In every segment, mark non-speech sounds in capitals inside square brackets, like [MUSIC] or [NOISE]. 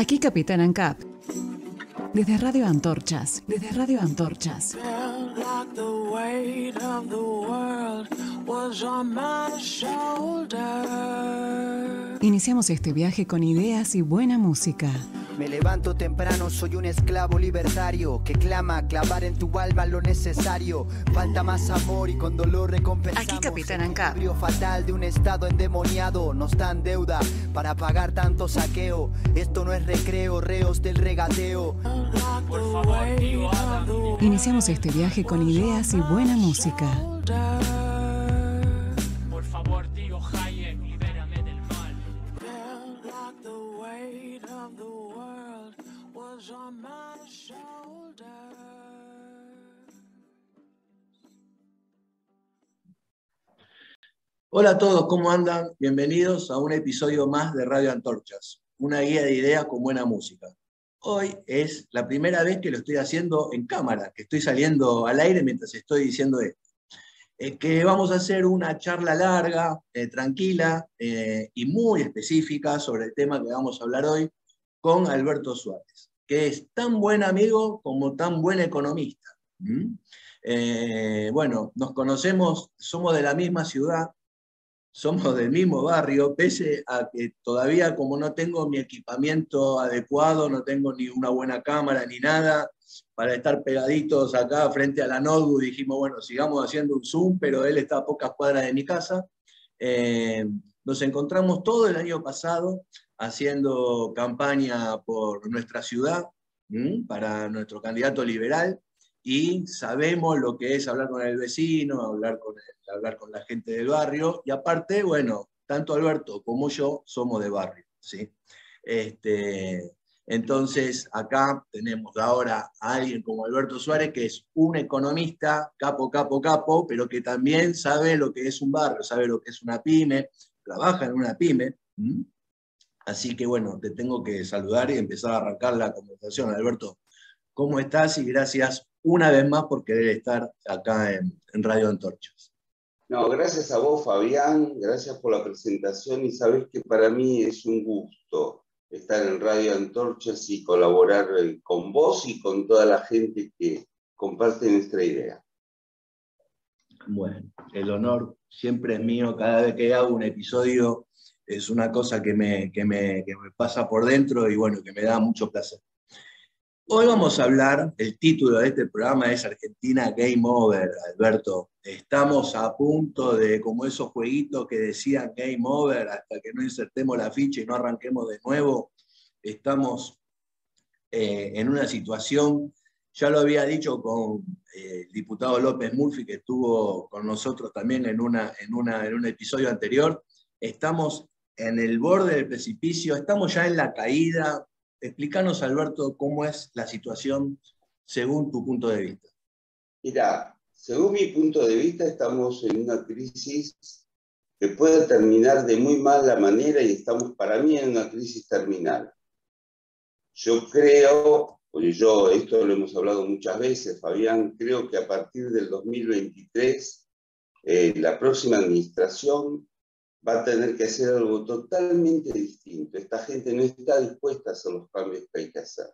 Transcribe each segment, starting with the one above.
Aquí Capitán ANCAP. Desde Radio Antorchas, desde Radio Antorchas. Iniciamos este viaje con ideas y buena música. Me levanto temprano, soy un esclavo libertario que clama clavar en tu alma lo necesario. Falta más amor y con dolor recompensamos. Aquí Capitán Anca. El fatal de un estado endemoniado nos dan deuda para pagar tanto saqueo. Esto no es recreo, reos del regateo. Por favor, Iniciamos este viaje con ideas y buena música. Hola a todos, ¿cómo andan? Bienvenidos a un episodio más de Radio Antorchas, una guía de ideas con buena música. Hoy es la primera vez que lo estoy haciendo en cámara, que estoy saliendo al aire mientras estoy diciendo esto. Es que vamos a hacer una charla larga, eh, tranquila eh, y muy específica sobre el tema que vamos a hablar hoy con Alberto Suárez, que es tan buen amigo como tan buen economista. ¿Mm? Eh, bueno, nos conocemos, somos de la misma ciudad, somos del mismo barrio, pese a que todavía como no tengo mi equipamiento adecuado, no tengo ni una buena cámara ni nada, para estar pegaditos acá frente a la notebook, dijimos, bueno, sigamos haciendo un Zoom, pero él está a pocas cuadras de mi casa. Eh, nos encontramos todo el año pasado haciendo campaña por nuestra ciudad, ¿m? para nuestro candidato liberal, y sabemos lo que es hablar con el vecino, hablar con, hablar con la gente del barrio, y aparte, bueno, tanto Alberto como yo somos de barrio, ¿sí? Este, entonces, acá tenemos ahora a alguien como Alberto Suárez, que es un economista, capo, capo, capo, pero que también sabe lo que es un barrio, sabe lo que es una pyme, trabaja en una pyme. Así que bueno, te tengo que saludar y empezar a arrancar la conversación. Alberto, ¿cómo estás? Y gracias una vez más por querer estar acá en, en Radio Antorchas. No, gracias a vos, Fabián, gracias por la presentación y sabes que para mí es un gusto estar en Radio Antorchas y colaborar eh, con vos y con toda la gente que comparte nuestra idea. Bueno, el honor siempre es mío. Cada vez que hago un episodio es una cosa que me, que me, que me pasa por dentro y bueno, que me da mucho placer. Hoy vamos a hablar, el título de este programa es Argentina Game Over, Alberto. Estamos a punto de, como esos jueguitos que decían Game Over, hasta que no insertemos la ficha y no arranquemos de nuevo, estamos eh, en una situación, ya lo había dicho con eh, el diputado López Murphy, que estuvo con nosotros también en, una, en, una, en un episodio anterior, estamos en el borde del precipicio, estamos ya en la caída, Explícanos, Alberto, cómo es la situación según tu punto de vista. Mira, según mi punto de vista, estamos en una crisis que puede terminar de muy mala manera y estamos para mí en una crisis terminal. Yo creo, porque yo esto lo hemos hablado muchas veces, Fabián, creo que a partir del 2023 eh, la próxima administración va a tener que hacer algo totalmente distinto. Esta gente no está dispuesta a hacer los cambios que hay que hacer.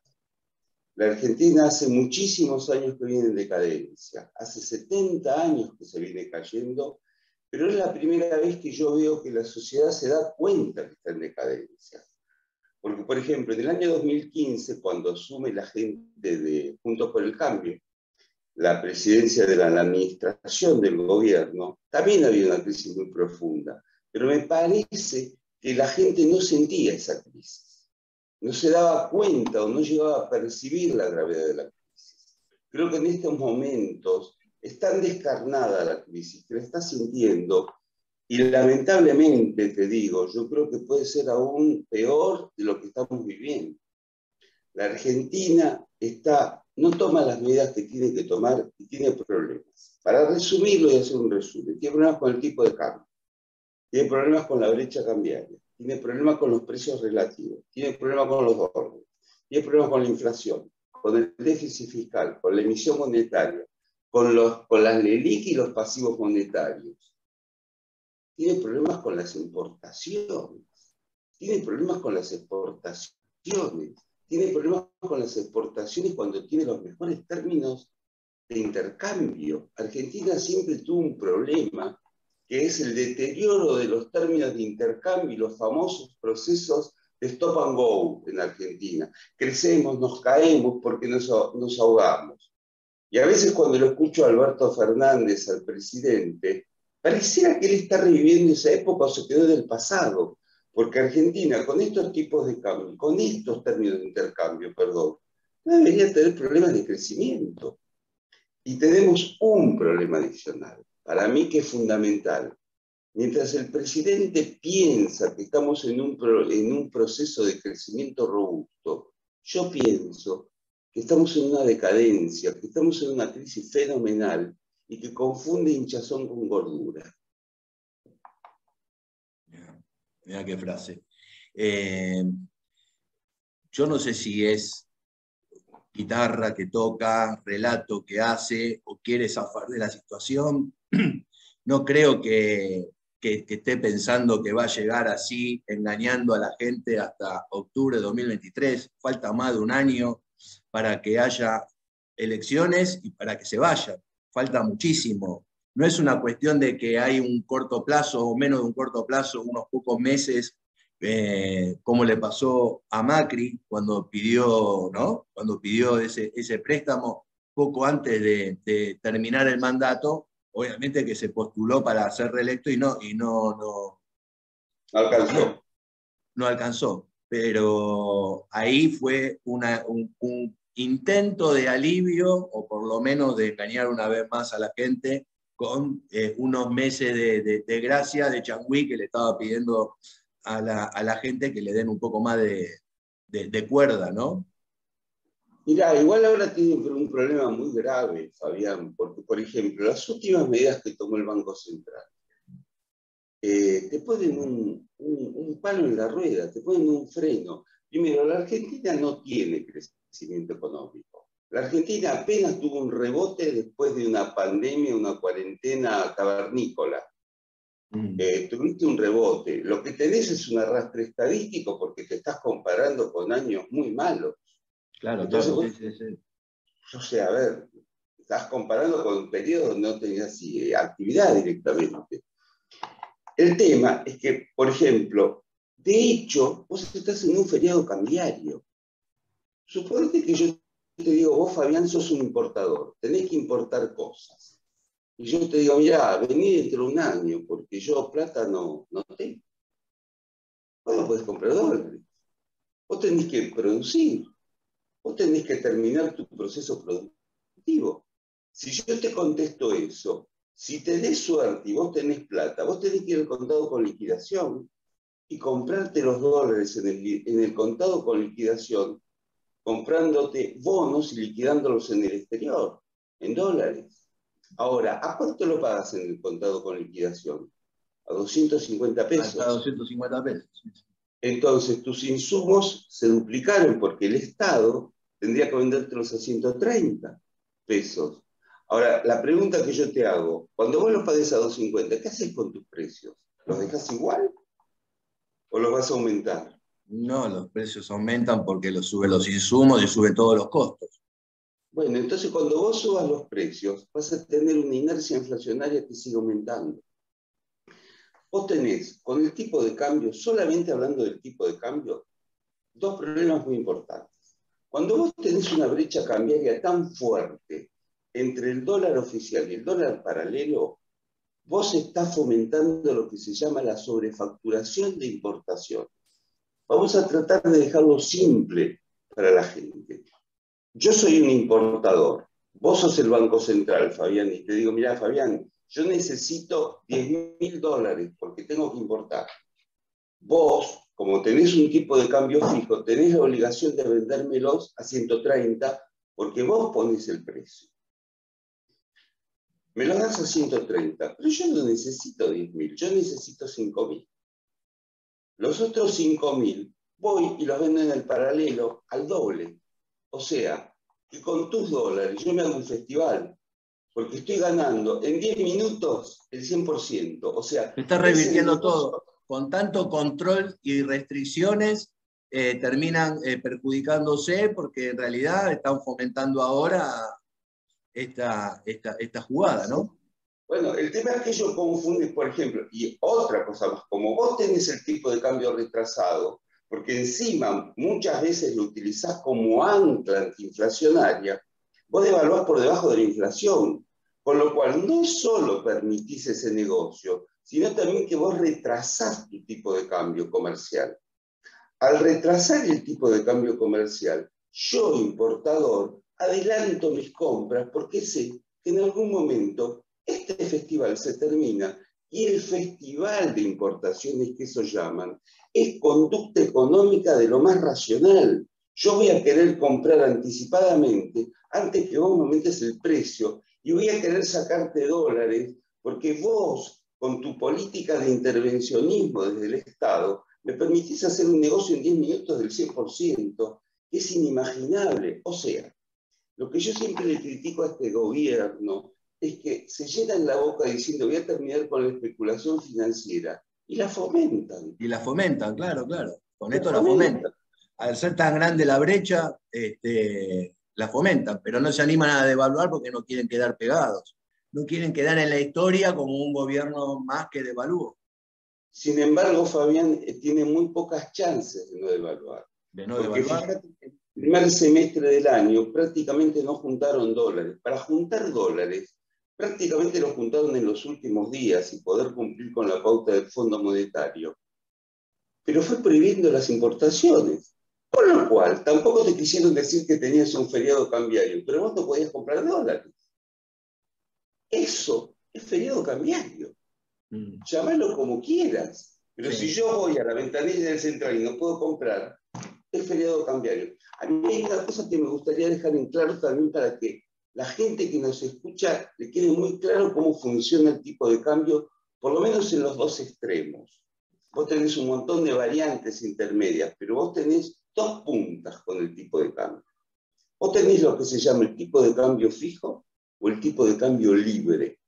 La Argentina hace muchísimos años que viene en decadencia, hace 70 años que se viene cayendo, pero es la primera vez que yo veo que la sociedad se da cuenta que está en decadencia. Porque, por ejemplo, en el año 2015, cuando asume la gente de Juntos por el Cambio, la presidencia de la, administración del gobierno, también había una crisis muy profunda pero me parece que la gente no sentía esa crisis, no se daba cuenta o no llegaba a percibir la gravedad de la crisis. Creo que en estos momentos es tan descarnada la crisis que la está sintiendo y lamentablemente, te digo, yo creo que puede ser aún peor de lo que estamos viviendo. La Argentina está, no toma las medidas que tiene que tomar y tiene problemas. Para resumirlo y hacer un resumen, tiene problemas con el tipo de cambio tiene problemas con la brecha cambiaria, tiene problemas con los precios relativos, tiene problemas con los dólares, tiene problemas con la inflación, con el déficit fiscal, con la emisión monetaria, con, los, con las LELIC y los pasivos monetarios. Tiene problemas con las importaciones, tiene problemas con las exportaciones, tiene problemas con las exportaciones cuando tiene los mejores términos de intercambio. Argentina siempre tuvo un problema que es el deterioro de los términos de intercambio y los famosos procesos de stop and go en Argentina. Crecemos, nos caemos porque nos, ahogamos. Y a veces cuando lo escucho a Alberto Fernández, al presidente, pareciera que él está reviviendo esa época o se quedó del pasado, porque Argentina, con estos tipos de cambio, con estos términos de intercambio, perdón, no debería tener problemas de crecimiento. Y tenemos un problema adicional, para mí que es fundamental. Mientras el presidente piensa que estamos en un, proceso de crecimiento robusto, yo pienso que estamos en una decadencia, que estamos en una crisis fenomenal y que confunde hinchazón con gordura. Mira, qué frase. Eh, yo no sé si es guitarra que toca, relato que hace o quiere zafar de la situación. [CLEARS THROAT] No creo que, esté pensando que va a llegar así, engañando a la gente hasta octubre de 2023. Falta más de un año para que haya elecciones y para que se vayan. Falta muchísimo. No es una cuestión de que hay un corto plazo o menos de un corto plazo, unos pocos meses, eh, como le pasó a Macri cuando pidió, ¿no? cuando pidió ese préstamo poco antes de, terminar el mandato, obviamente que se postuló para ser reelecto y no, y no, no alcanzó. No alcanzó pero ahí fue un, intento de alivio, o por lo menos de engañar una vez más a la gente, con eh, unos meses de, gracia de Changui que le estaba pidiendo a la, gente que le den un poco más de, cuerda, ¿no? Mira, igual ahora tiene un problema muy grave, Fabián, porque, por ejemplo, las últimas medidas que tomó el Banco Central, eh, te ponen un, un, palo en la rueda, te ponen un freno. Primero, la Argentina no tiene crecimiento económico. La Argentina apenas tuvo un rebote después de una pandemia, una cuarentena cavernícola. Mm. Eh, tuviste un rebote. Lo que tenés es un arrastre estadístico porque te estás comparando con años muy malos. Claro, Entonces, sí, sí, O sea, a ver, estás comparando con un periodo donde no tenías eh, actividad directamente. El tema es que, por ejemplo, de hecho, vos estás en un feriado cambiario. Suponete que yo te digo, vos Fabián sos un importador, tenés que importar cosas. Y yo te digo, mira, vení dentro de un año, porque yo plata no, no tengo. Vos no podés comprar dólares. Vos tenés que producir. Vos tenés que terminar tu proceso productivo. Si yo te contesto eso, si tenés suerte y vos tenés plata, vos tenés que ir al contado con liquidación y comprarte los dólares en el, contado con liquidación, comprándote bonos y liquidándolos en el exterior, en dólares. Ahora, ¿a cuánto lo pagas en el contado con liquidación? A 250 pesos. A 250 pesos. Entonces, tus insumos se duplicaron porque el Estado tendría que vendértelos a 130 pesos. Ahora, la pregunta que yo te hago, cuando vos los pagues a 2.50, ¿qué haces con tus precios? ¿Los dejas igual o los vas a aumentar? No, los precios aumentan porque los suben los insumos y suben todos los costos. Bueno, entonces cuando vos subas los precios, vas a tener una inercia inflacionaria que sigue aumentando. Vos tenés, con el tipo de cambio, solamente hablando del tipo de cambio, dos problemas muy importantes. Cuando vos tenés una brecha cambiaria tan fuerte entre el dólar oficial y el dólar paralelo, vos estás fomentando lo que se llama la sobrefacturación de importación. Vamos a tratar de dejarlo simple para la gente. Yo soy un importador, vos sos el Banco Central, Fabián, y te digo, mira, Fabián, yo necesito 10 mil dólares porque tengo que importar. Vos, como tenés un tipo de cambio fijo, tenés la obligación de vendérmelos a 130 porque vos pones el precio me lo das a 130, pero yo no necesito 10.000, yo necesito 5.000. Los otros 5.000 voy y los vendo en el paralelo al doble. O sea, que con tus dólares yo me hago un festival, porque estoy ganando en 10 minutos el 100%. O sea, está revirtiendo todo. Con tanto control y restricciones, eh, terminan eh, perjudicándose porque en realidad están fomentando ahora esta, esta, esta jugada, ¿no? Bueno, el tema es que ellos confunden, por ejemplo, y otra cosa más, como vos tenés el tipo de cambio retrasado, porque encima muchas veces lo utilizás como ancla antiinflacionaria, vos devaluás por debajo de la inflación, con lo cual no solo permitís ese negocio, sino también que vos retrasás tu tipo de cambio comercial. Al retrasar el tipo de cambio comercial, yo, importador, adelanto mis compras porque sé que en algún momento este festival se termina y el festival de importaciones que eso llaman es conducta económica de lo más racional. Yo voy a querer comprar anticipadamente antes que vos me aumentes el precio y voy a querer sacarte dólares porque vos, con tu política de intervencionismo desde el Estado, me permitís hacer un negocio en 10 minutos del 100%, que es inimaginable. O sea, lo que yo siempre le critico a este gobierno es que se llenan la boca diciendo voy a terminar con la especulación financiera y la fomentan. Y la fomentan, claro, claro. Con esto la fomentan. Al ser tan grande la brecha, este, la fomentan, pero no se animan a devaluar porque no quieren quedar pegados. No quieren quedar en la historia como un gobierno más que devalúo. Sin embargo, Fabián eh, tiene muy pocas chances de no devaluar. De no devaluar. el primer semestre del año prácticamente no juntaron dólares. Para juntar dólares prácticamente lo juntaron en los últimos días y poder cumplir con la pauta del Fondo Monetario. Pero fue prohibiendo las importaciones. Con lo cual, tampoco te quisieron decir que tenías un feriado cambiario, pero vos no podías comprar dólares. Eso es feriado cambiario. Mm. Llámalo como quieras. Pero si yo voy a la ventanilla del central y no puedo comprar, es feriado cambiario. A mí hay una cosa que me gustaría dejar en claro también para que la gente que nos escucha le quede muy claro cómo funciona el tipo de cambio, por lo menos en los dos extremos. Vos tenés un montón de variantes intermedias, pero vos tenés dos puntas con el tipo de cambio. Vos tenés lo que se llama el tipo de cambio fijo o el tipo de cambio libre.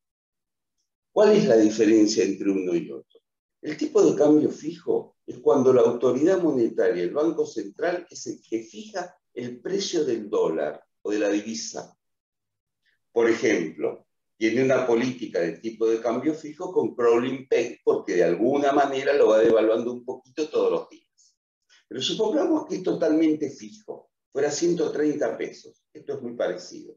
¿Cuál es la diferencia entre uno y otro? El tipo de cambio fijo es cuando la autoridad monetaria, el Banco Central, es el que fija el precio del dólar o de la divisa por ejemplo, tiene una política de tipo de cambio fijo con crawling peg porque de alguna manera lo va devaluando un poquito todos los días. Pero supongamos que es totalmente fijo, fuera 130 pesos. Esto es muy parecido.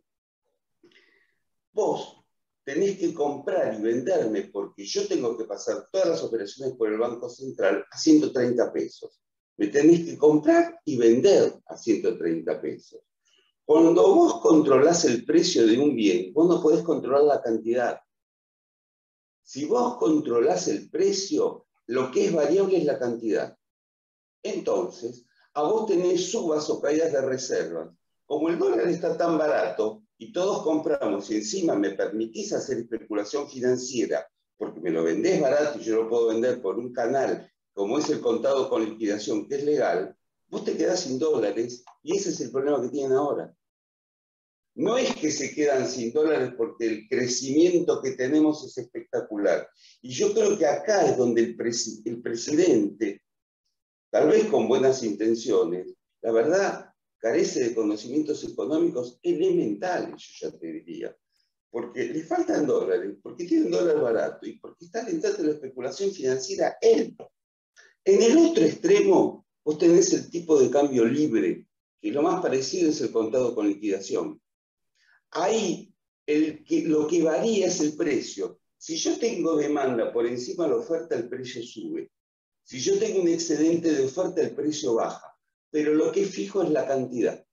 Vos tenés que comprar y venderme porque yo tengo que pasar todas las operaciones por el Banco Central a 130 pesos. Me tenés que comprar y vender a 130 pesos. Cuando vos controlás el precio de un bien, vos no podés controlar la cantidad. Si vos controlás el precio, lo que es variable es la cantidad. Entonces, a vos tenés subas o caídas de reservas. Como el dólar está tan barato y todos compramos y encima me permitís hacer especulación financiera porque me lo vendés barato y yo lo puedo vender por un canal como es el contado con liquidación que es legal, vos te quedás sin dólares y ese es el problema que tienen ahora. No es que se quedan sin dólares porque el crecimiento que tenemos es espectacular. Y yo creo que acá es donde el, presidente, tal vez con buenas intenciones, la verdad carece de conocimientos económicos elementales, yo ya te diría. Porque le faltan dólares, porque tiene un dólar barato y porque está alentando la especulación financiera él. En el otro extremo, vos tenés el tipo de cambio libre, que lo más parecido es el contado con liquidación ahí el lo que varía es el precio. Si yo tengo demanda por encima de la oferta, el precio sube. Si yo tengo un excedente de oferta, el precio baja. Pero lo que es fijo es la cantidad.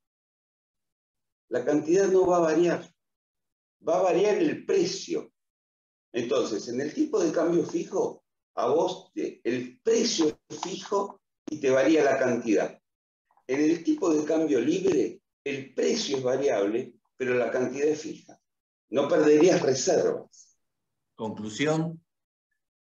La cantidad no va a variar. Va a variar el precio. Entonces, en el tipo de cambio fijo, a vos el precio es fijo y te varía la cantidad. En el tipo de cambio libre, el precio es variable pero la cantidad es fija. No perderías reservas. Conclusión.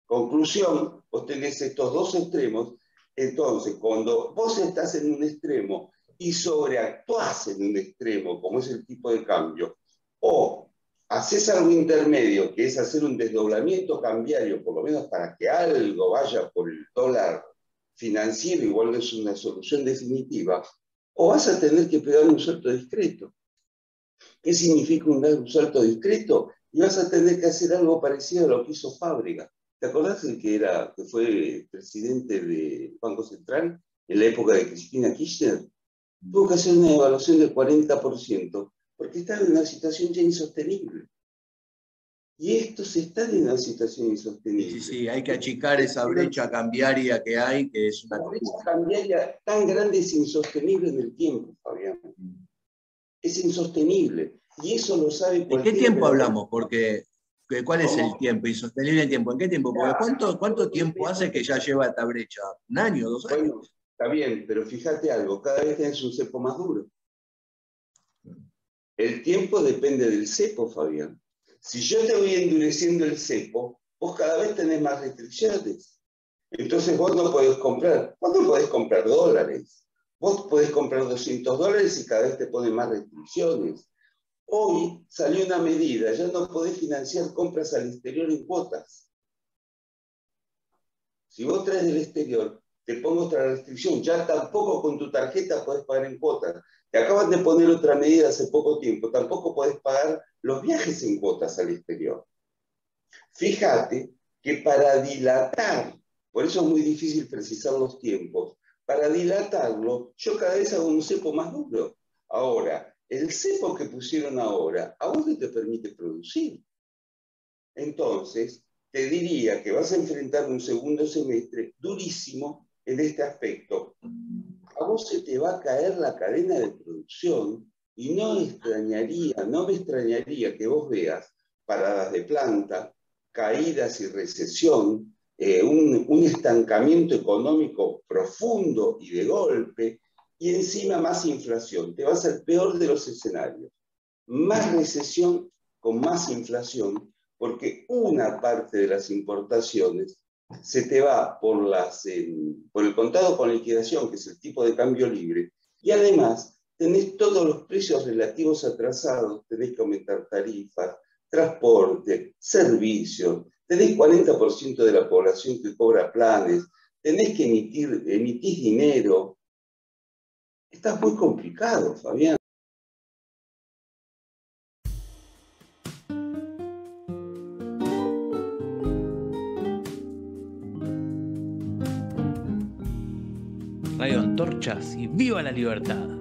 Conclusión, vos tenés estos dos extremos, entonces cuando vos estás en un extremo y sobreactuás en un extremo, como es el tipo de cambio, o haces algo intermedio, que es hacer un desdoblamiento cambiario, por lo menos para que algo vaya por el dólar financiero igual no es una solución definitiva, o vas a tener que pegar un salto discreto. ¿Qué significa un, un salto discreto? Y vas a tener que hacer algo parecido a lo que hizo Fábrica. ¿Te acordás el que, era, que fue presidente del Banco Central en la época de Cristina Kirchner? Tuvo que hacer una evaluación del 40% porque estaba en una situación ya insostenible. Y estos están en una situación insostenible. Sí, sí, hay que achicar esa brecha cambiaria que hay, que es una... La brecha cambiaria tan grande es insostenible en el tiempo, Fabián. Es insostenible. Y eso lo sabe ¿En qué tiempo hablamos? Porque, ¿cuál es el tiempo? Insostenible en tiempo. ¿En qué tiempo? Porque ¿cuánto, cuánto tiempo hace que ya lleva esta brecha? ¿Un año, dos años? Bueno, está bien, pero fíjate algo, cada vez tenés un cepo más duro. El tiempo depende del cepo, Fabián. Si yo te voy endureciendo el cepo, vos cada vez tenés más restricciones. Entonces vos no podés comprar, vos no podés comprar dólares. Vos podés comprar 200 dólares y cada vez te ponen más restricciones. Hoy salió una medida, ya no podés financiar compras al exterior en cuotas. Si vos traes del exterior, te pongo otra restricción, ya tampoco con tu tarjeta podés pagar en cuotas. Te acaban de poner otra medida hace poco tiempo, tampoco podés pagar los viajes en cuotas al exterior. Fíjate que para dilatar, por eso es muy difícil precisar los tiempos, para dilatarlo, yo cada vez hago un cepo más duro. Ahora, el cepo que pusieron ahora, a vos no te permite producir. Entonces, te diría que vas a enfrentar un segundo semestre durísimo en este aspecto, a vos se te va a caer la cadena de producción y no extrañaría, no me extrañaría que vos veas paradas de planta, caídas y recesión, eh, un, un estancamiento económico profundo y de golpe, y encima más inflación. Te vas al peor de los escenarios. Más recesión con más inflación, porque una parte de las importaciones se te va por, las, por el contado con liquidación, que es el tipo de cambio libre, y además tenés todos los precios relativos atrasados, tenés que aumentar tarifas, transporte, servicios, tenés 40% de la población que cobra planes, tenés que emitir, emitir dinero. Está muy complicado, Fabián. Radio Antorchas y viva la libertad.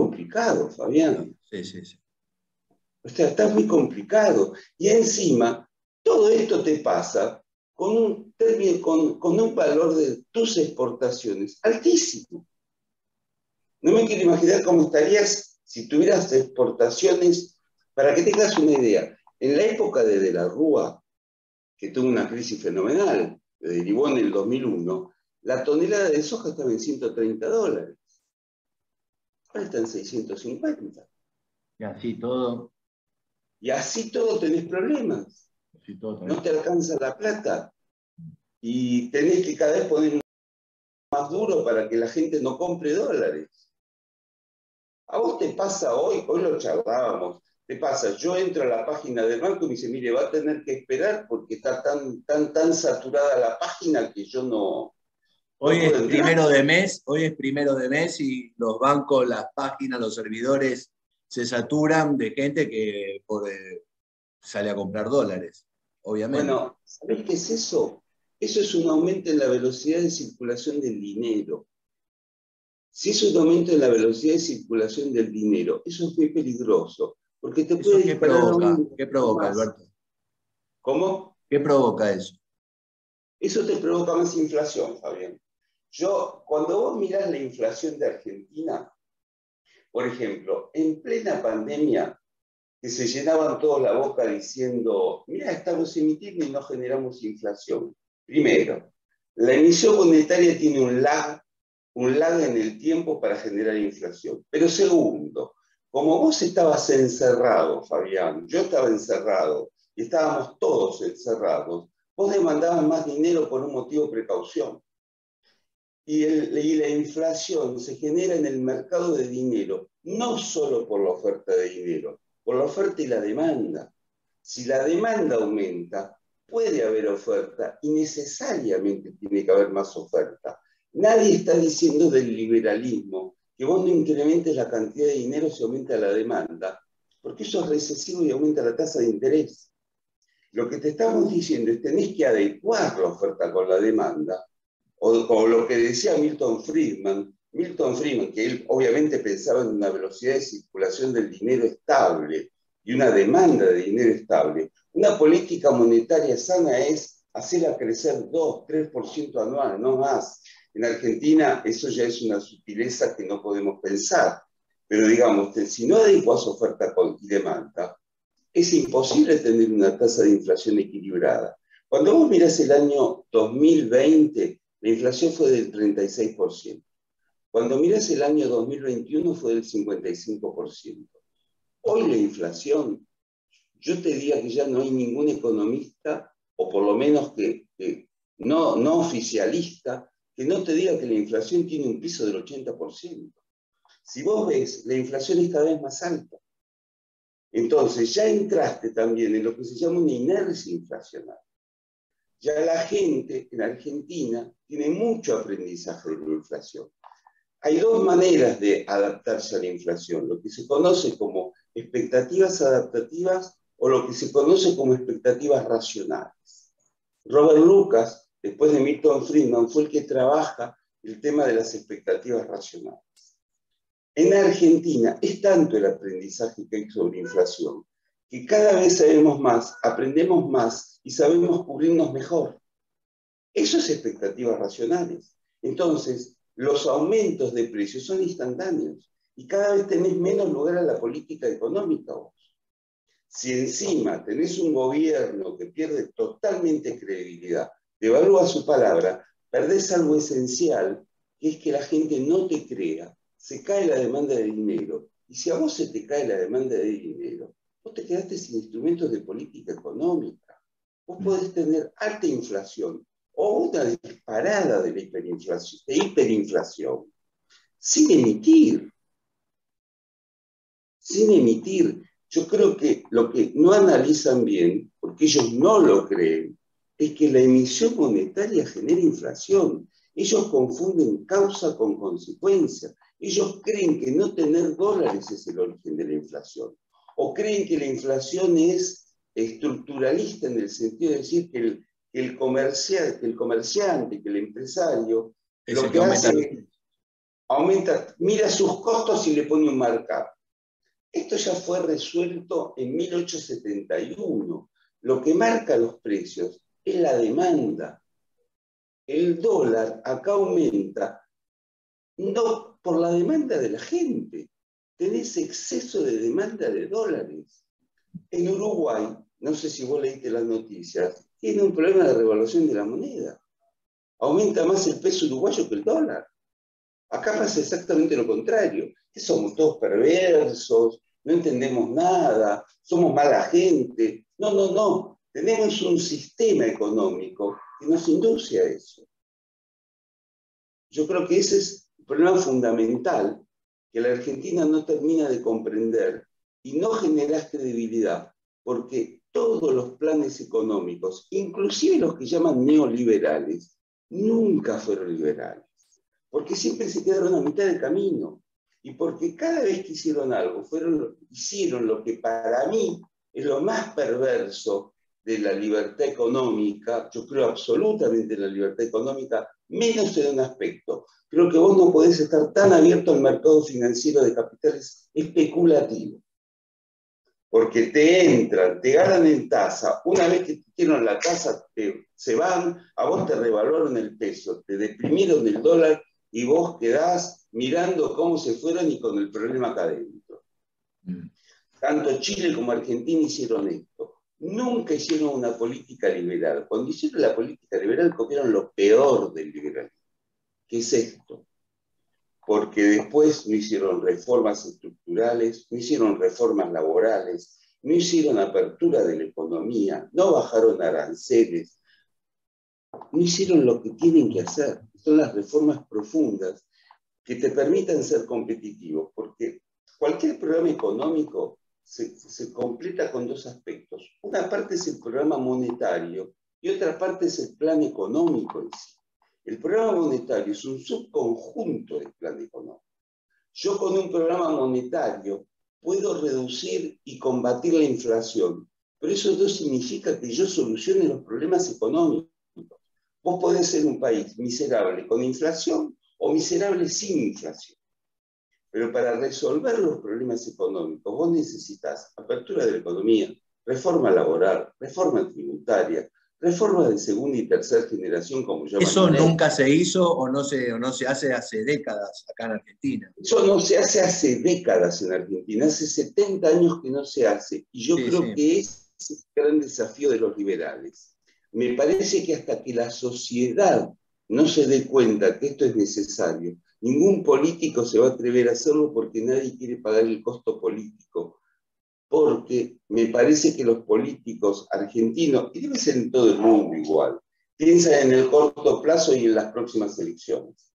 Complicado, Fabián. Sí, sí, sí. O sea, está muy complicado. Y encima, todo esto te pasa con un, término, con, con un valor de tus exportaciones altísimo. No me quiero imaginar cómo estarías si tuvieras exportaciones, para que tengas una idea. En la época de De la Rúa, que tuvo una crisis fenomenal, derivó en el 2001, la tonelada de soja estaba en 130 dólares. En 650. Y así todo. Y así todo tenés problemas. Así todo No te alcanza la plata. Y tenés que cada vez poner más duro para que la gente no compre dólares. A vos te pasa hoy, hoy lo charlábamos, te pasa, yo entro a la página del banco y me dice, mire, va a tener que esperar porque está tan, tan, tan saturada la página que yo no, Hoy es primero de mes, hoy es primero de mes y los bancos, las páginas, los servidores se saturan de gente que por, eh, sale a comprar dólares, obviamente. Bueno, ¿sabés qué es eso? Eso es un aumento en la velocidad de circulación del dinero. Si es un aumento en la velocidad de circulación del dinero, eso es muy peligroso, porque te ¿Eso puede qué provoca? un- ¿Qué provoca. Alberto? ¿Cómo? ¿Qué provoca eso? Eso te provoca más inflación, Fabián. Yo, cuando vos mirás la inflación de Argentina, por ejemplo, en plena pandemia, que se llenaban todos la boca diciendo, mira, estamos emitiendo y no generamos inflación. Primero, la emisión monetaria tiene un lag, un lag en el tiempo para generar inflación. Pero segundo, como vos estabas encerrado, Fabián, yo estaba encerrado y estábamos todos encerrados, vos demandabas más dinero por un motivo de precaución. Y, la inflación se genera en el mercado de dinero, no solo por la oferta de dinero, por la oferta y la demanda. Si la demanda aumenta, puede haber oferta y necesariamente tiene que haber más oferta. Nadie está diciendo del liberalismo que vos no incrementes la cantidad de dinero si aumenta la demanda, porque eso es recesivo y aumenta la tasa de interés. Lo que te estamos diciendo es tenés que adecuar la oferta con la demanda, o, o lo que decía Milton Friedman, Milton Friedman, que él obviamente pensaba en una velocidad de circulación del dinero estable y una demanda de dinero estable. Una política monetaria sana es hacerla crecer 2, 3% anual, no más. En Argentina eso ya es una sutileza que no podemos pensar. Pero digamos, si no adecuas oferta y demanda, es imposible tener una tasa de inflación equilibrada. Cuando vos mirás el año 2020, la inflación fue del 36%. Cuando miras el año 2021 fue del 55%. Hoy la inflación, yo te diría que ya no hay ningún economista, o por lo menos que, no, no oficialista, que no te diga que la inflación tiene un piso del 80%. Si vos ves, la inflación es cada vez más alta. Entonces ya entraste también en lo que se llama una inercia inflacional. Ya la gente en Argentina tiene mucho aprendizaje de la inflación. Hay dos maneras de adaptarse a la inflación, lo que se conoce como expectativas adaptativas o lo que se conoce como expectativas racionales. Robert Lucas, después de Milton Friedman, fue el que trabaja el tema de las expectativas racionales. En Argentina es tanto el aprendizaje que hay sobre inflación que cada vez sabemos más, aprendemos más y sabemos cubrirnos mejor. Eso es expectativas racionales. Entonces, los aumentos de precios son instantáneos y cada vez tenés menos lugar a la política económica. Si encima tenés un gobierno que pierde totalmente credibilidad, devalúa su palabra, perdés algo esencial, que es que la gente no te crea, se cae la demanda de dinero. Y si a vos se te cae la demanda de dinero, vos te quedaste sin instrumentos de política económica. Vos podés tener alta inflación o una disparada de la hiperinflación, de hiperinflación, sin emitir. Sin emitir. Yo creo que lo que no analizan bien, porque ellos no lo creen, es que la emisión monetaria genera inflación. Ellos confunden causa con consecuencia. Ellos creen que no tener dólares es el origen de la inflación. O creen que la inflación es estructuralista en el sentido de decir que el, el, comerciante, que el comerciante, que el empresario, lo que, hace aumenta, mira sus costos y le pone un markup. Esto ya fue resuelto en 1871. Lo que marca los precios es la demanda. El dólar acá aumenta no por la demanda de la gente. Tenés exceso de demanda de dólares. En Uruguay, no sé si vos leíste las noticias, tiene un problema de revaluación de la moneda. Aumenta más el peso uruguayo que el dólar. Acá pasa exactamente lo contrario, somos todos perversos, no entendemos nada, somos mala gente. No, no, no. Tenemos un sistema económico que nos induce a eso. Yo creo que ese es el problema fundamental que la Argentina no termina de comprender y no genera credibilidad, porque todos los planes económicos, inclusive los que llaman neoliberales, nunca fueron liberales porque siempre se quedaron a mitad del camino. Y porque cada vez que hicieron algo, fueron, hicieron lo que para mí es lo más perverso de la libertad económica, yo creo absolutamente en la libertad económica, menos en un aspecto. Creo que vos no podés estar tan abierto al mercado financiero de capitales especulativo, porque te entran, te ganan en tasa, una vez que te hicieron la tasa, se van, a vos te revaloran el peso, te deprimieron el dólar y vos quedás mirando cómo se fueron y con el problema acá adentro. Mm. Tanto Chile como Argentina hicieron esto. Nunca hicieron una política liberal. Cuando hicieron la política liberal, copiaron lo peor del liberalismo, que es esto. Porque después no hicieron reformas estructurales, no hicieron reformas laborales, no hicieron apertura de la economía, no bajaron aranceles, no hicieron lo que tienen que hacer son las reformas profundas que te permitan ser competitivo, porque cualquier programa económico se, se, completa con dos aspectos. Una parte es el programa monetario y otra parte es el plan económico en sí. El programa monetario es un subconjunto del plan económico. Yo con un programa monetario puedo reducir y combatir la inflación, pero eso no significa que yo solucione los problemas económicos. Vos podés ser un país miserable con inflación o miserable sin inflación. Pero para resolver los problemas económicos, vos necesitas apertura de la economía, reforma laboral, reforma tributaria, reforma de segunda y tercera generación, como yo Eso nunca se hizo o no se, o no se hace hace décadas acá en Argentina. Eso no se hace hace décadas en Argentina, hace 70 años que no se hace. Y yo creo que ese es el gran desafío de los liberales me parece que hasta que la sociedad no se dé cuenta que esto es necesario, ningún político se va a atrever a hacerlo porque nadie quiere pagar el costo político. Porque me parece que los políticos argentinos, y debe ser en todo el mundo igual, piensan en el corto plazo y en las próximas elecciones.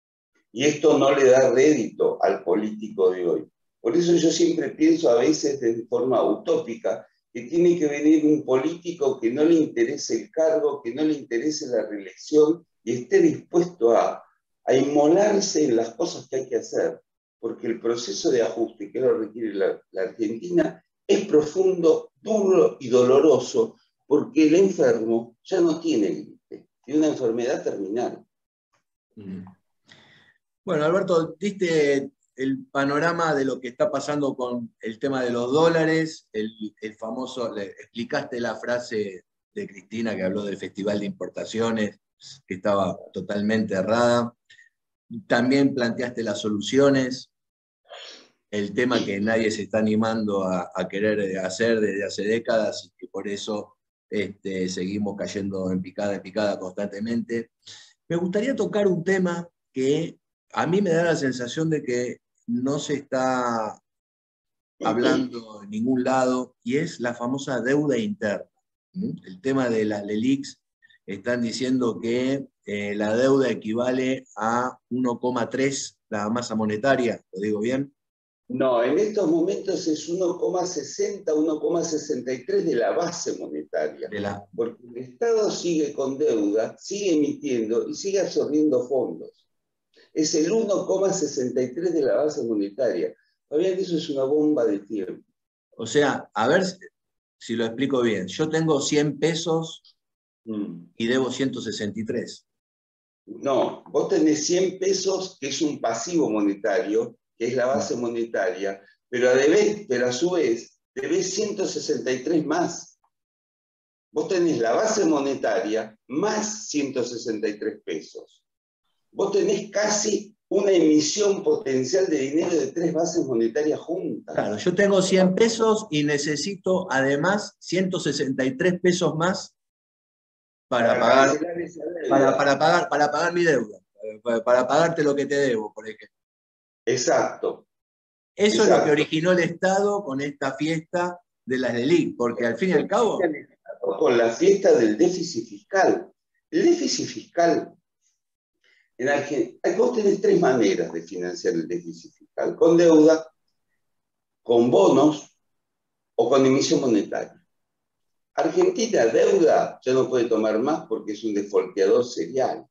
Y esto no le da rédito al político de hoy. Por eso yo siempre pienso a veces de forma utópica que tiene que venir un político que no le interese el cargo, que no le interese la reelección y esté dispuesto a, a inmolarse en las cosas que hay que hacer, porque el proceso de ajuste que ahora requiere la, Argentina es profundo, duro y doloroso, porque el enfermo ya no tiene límite, tiene una enfermedad terminal. Mm. Bueno, Alberto, diste el panorama de lo que está pasando con el tema de los dólares, el, famoso, le explicaste la frase de Cristina que habló del Festival de Importaciones, que estaba totalmente errada. También planteaste las soluciones, el tema que nadie se está animando a, querer hacer desde hace décadas y que por eso este, seguimos cayendo en picada en picada constantemente. Me gustaría tocar un tema que a mí me da la sensación de que no se está hablando en ningún lado y es la famosa deuda interna. El tema de las LELIX están diciendo que eh, la deuda equivale a 1,3 la masa monetaria, ¿lo digo bien? No, en estos momentos es 1,60, 1,63 de la base monetaria. Porque el Estado sigue con deuda, sigue emitiendo y sigue absorbiendo fondos. Es el 1,63 de la base monetaria. Fabián, eso es una bomba de tiempo. O sea, a ver si lo explico bien. Yo tengo 100 pesos mm. y debo 163. No, vos tenés 100 pesos, que es un pasivo monetario, que es la base monetaria, pero a, pero a su vez debes 163 más. Vos tenés la base monetaria más 163 pesos. Vos tenés casi una emisión potencial de dinero de tres bases monetarias juntas. Claro, yo tengo 100 pesos y necesito además 163 pesos más para, pagar, para, pagar, para pagar mi deuda, para pagarte lo que te debo, por ejemplo. Exacto. Eso es lo que originó el Estado con esta fiesta de las LELIC, porque al fin y al cabo... Con la fiesta del déficit fiscal. El déficit fiscal, en Argentina, vos tenés tres maneras de financiar el déficit fiscal, con deuda, con bonos o con emisión monetaria. Argentina, deuda, ya no puede tomar más porque es un defolteador serial.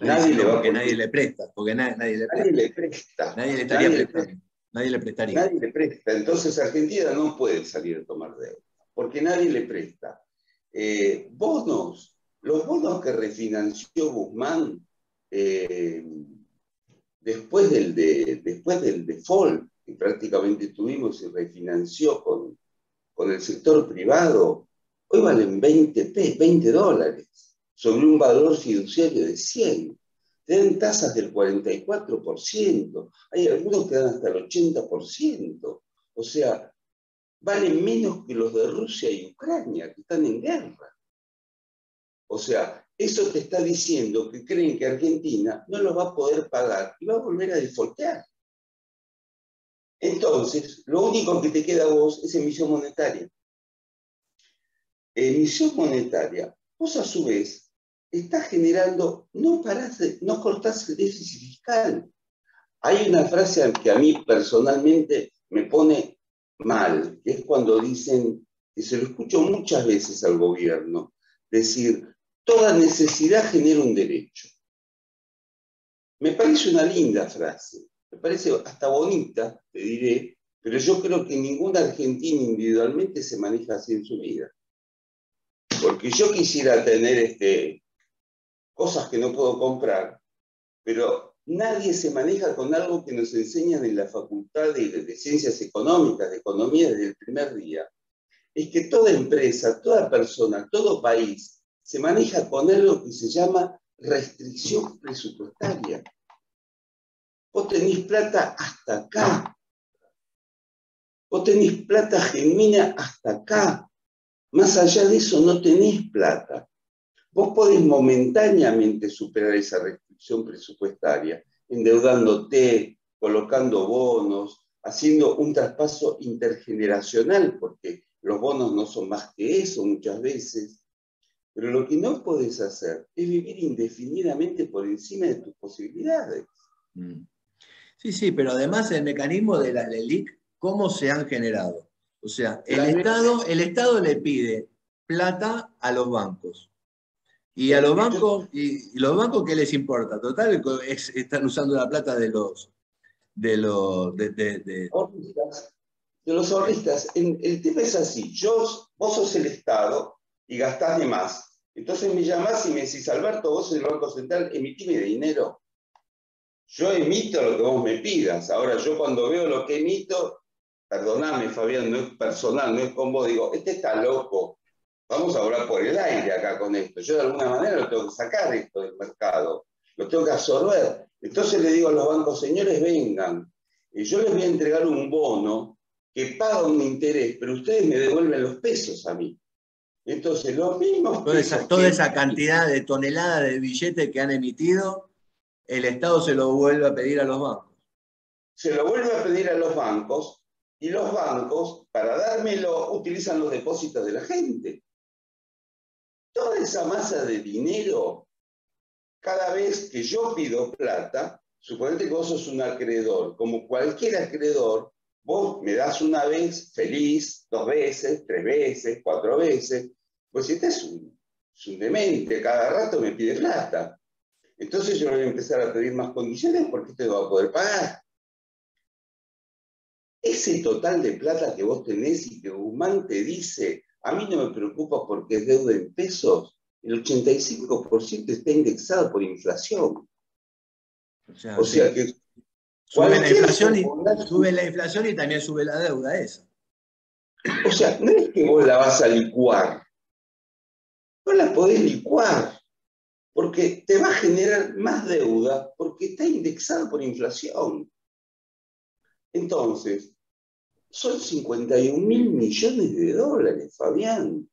Nadie le va porque nadie le presta, porque nadie, le presta. Nadie le presta. Nadie le estaría prestando. Nadie le prestaría. Nadie le presta. Entonces Argentina no puede salir a tomar deuda, porque nadie le presta. Eh, bonos, los bonos que refinanció Guzmán eh, después, del después del default que prácticamente tuvimos y refinanció con, con el sector privado, hoy valen 20, 20 dólares sobre un valor fiduciario de 100. Tienen tasas del 44%, hay algunos que dan hasta el 80%. O sea, valen menos que los de Rusia y Ucrania, que están en guerra. O sea, eso te está diciendo que creen que Argentina no lo va a poder pagar y va a volver a defoltear. Entonces, lo único que te queda a vos es emisión monetaria. Emisión monetaria, vos a su vez está generando, no, parás no cortás el déficit fiscal. Hay una frase que a mí personalmente me pone mal, que es cuando dicen, y se lo escucho muchas veces al gobierno, decir, toda necesidad genera un derecho. Me parece una linda frase, me parece hasta bonita, te diré, pero yo creo que ningún argentino individualmente se maneja así en su vida. Porque yo quisiera tener este, cosas que no puedo comprar, pero nadie se maneja con algo que nos enseñan en la Facultad de, Ciencias Económicas, de Economía desde el primer día. Es que toda empresa, toda persona, todo país se maneja con algo que se llama restricción presupuestaria. Vos tenés plata hasta acá. Vos tenés plata genuina hasta acá. Más allá de eso no tenés plata. Vos podés momentáneamente superar esa restricción presupuestaria, endeudándote, colocando bonos, haciendo un traspaso intergeneracional, porque los bonos no son más que eso muchas veces. Pero lo que no podés hacer es vivir indefinidamente por encima de tus posibilidades. Mm. Sí, sí, pero además el mecanismo de la LELIC, ¿cómo se han generado? O sea, el Estado, el Estado le pide plata a los bancos. Y a los bancos, y, los bancos qué les importa? Total, están usando la plata de los de los de, de, de... los ahorristas. El, tema es así, yo, vos sos el Estado y gastás de más. Entonces me llamás y me decís, Alberto, vos sos el Banco Central, emitime dinero. Yo emito lo que vos me pidas. Ahora, yo cuando veo lo que emito, perdoname, Fabián, no es personal, no es con vos, digo, este está loco, Vamos a hablar por el aire acá con esto. Yo de alguna manera lo tengo que sacar esto del mercado, lo tengo que absorber. Entonces le digo a los bancos, señores, vengan, y yo les voy a entregar un bono que paga un interés, pero ustedes me devuelven los pesos a mí. Entonces, los mismos... Toda esa, toda esa cantidad de toneladas de billetes que han emitido, el Estado se lo vuelve a pedir a los bancos. Se lo vuelve a pedir a los bancos y los bancos, para dármelo, utilizan los depósitos de la gente. toda esa masa de dinero, cada vez que yo pido plata, suponete que vos sos un acreedor, como cualquier acreedor, vos me das una vez feliz, dos veces, tres veces, cuatro veces, pues si este es un, demente, cada rato me pide plata. Entonces yo voy a empezar a pedir más condiciones porque te va a poder pagar. Ese total de plata que vos tenés y que Guzmán te dice, a mí no me preocupa porque es deuda en pesos, el 85% está indexado por inflación. O sea, que sube la, inflación y, sube la inflación y también sube la deuda esa. O sea, no es que vos la vas a licuar, no la podés licuar, porque te va a generar más deuda porque está indexado por inflación. Entonces, son 51 mil millones de dólares, Fabián.